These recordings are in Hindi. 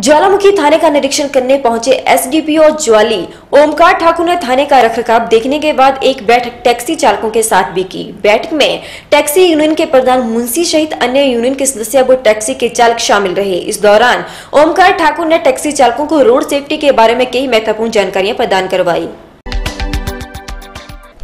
ज्वालामुखी थाने का निरीक्षण करने पहुँचे एसडीपीओ ज्वाली। ओमकार ठाकुर ने थाने का रखरखाव देखने के बाद एक बैठक टैक्सी चालकों के साथ भी की। बैठक में टैक्सी यूनियन के प्रधान मुंशी सहित अन्य यूनियन के सदस्य व टैक्सी के चालक शामिल रहे। इस दौरान ओमकार ठाकुर ने टैक्सी चालकों को रोड सेफ्टी के बारे में कई महत्वपूर्ण जानकारियाँ प्रदान करवाई।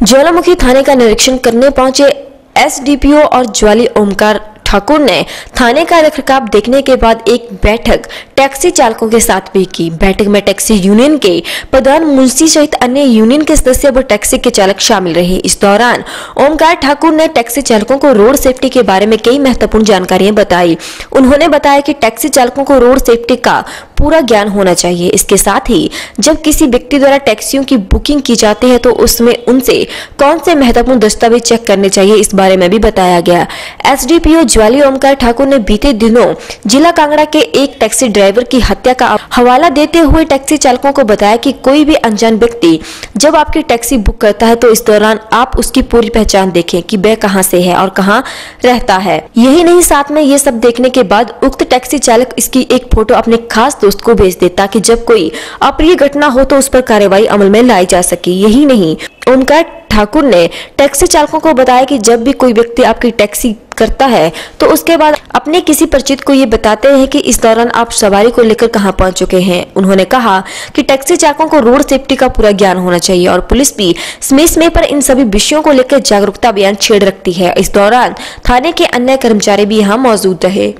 ज्वालामुखी थाने का निरीक्षण करने पहुँचे एसडीपीओ और ज्वाली ओमकार ठाकुर ने थाने का रखरखाव देखने के बाद एक बैठक टैक्सी चालकों के साथ भी की। बैठक में टैक्सी यूनियन के प्रधान मुंशी सहित अन्य यूनियन के सदस्य व टैक्सी के चालक शामिल रहे। इस दौरान ओमकार ठाकुर ने टैक्सी चालकों को रोड सेफ्टी के बारे में कई महत्वपूर्ण जानकारियाँ बताई। उन्होंने बताया कि टैक्सी चालकों को रोड सेफ्टी का पूरा ज्ञान होना चाहिए। इसके साथ ही जब किसी व्यक्ति द्वारा टैक्सियों की बुकिंग की जाती है तो उसमें उनसे कौन से महत्वपूर्ण दस्तावेज़ चेक करने चाहिए, इस बारे में भी बताया गया। एसडीपीओ ज्वाली ओमकार ठाकुर ने बीते दिनों जिला कांगड़ा के एक टैक्सी ड्राइवर की हत्या का हवाला देते हुए टैक्सी चालकों को बताया कि कोई भी अनजान व्यक्ति जब आपकी टैक्सी बुक करता है तो इस दौरान आप उसकी पूरी पहचान देखें कि वह कहाँ से है और कहाँ रहता है। यही नहीं, साथ में ये सब देखने के बाद उक्त टैक्सी चालक इसकी एक फ़ोटो अपने खास दोस्त को भेज दे ताकि जब कोई अप्रिय घटना हो तो उस पर कार्रवाई अमल में लाई जा सके। यही नहीं, ओमकार ठाकुर ने टैक्सी चालकों को बताया कि जब भी कोई व्यक्ति आपकी टैक्सी करता है तो उसके बाद अपने किसी परिचित को ये बताते हैं कि इस दौरान आप सवारी को लेकर कहाँ पहुँच चुके हैं। उन्होंने कहा कि टैक्सी चालकों को रोड सेफ्टी का पूरा ज्ञान होना चाहिए और पुलिस भी समय समय पर इन सभी विषयों को लेकर जागरूकता अभियान छेड़ रखती है। इस दौरान थाने के अन्य कर्मचारी भी यहाँ मौजूद रहे।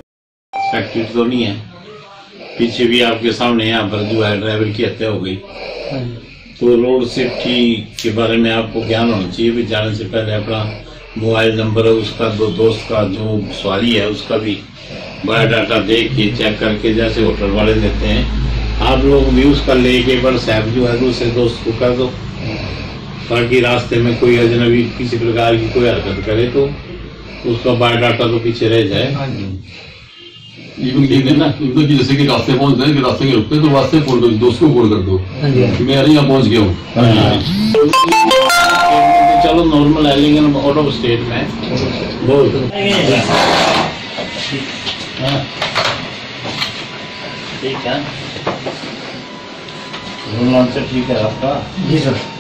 तो नहीं है। पीछे भी आपके सामने यहाँ पर जो है ड्राइवर की हत्या हो गई। तो रोड सेफ्टी के बारे में आपको ज्ञान होना चाहिए। जाने से पहले अपना मोबाइल नंबर है उसका दो दोस्त का जो सवारी है उसका भी बायोडाटा देख के चेक करके जैसे होटल वाले देते हैं। आप लोग भी उसका लेके व्हाट्सएप जो है दूसरे दोस्त को कर दो। ताकि रास्ते में कोई अजनबी किसी प्रकार की कोई हरकत करे तो उसका बायोडाटा तो पीछे रह जाए। नहीं ना कि जैसे कि रास्ते पहुँच गए कि रास्ते में रुकते तो रास्ते फ़ोन दो दोस्त को कॉल कर दो। मैं अरे यहाँ पहुँच गया हूँ। चलो नॉर्मल है, लेकिन आउट ऑफ़ स्टेट में बोल। ठीक है। ठीक है आपका? जी सर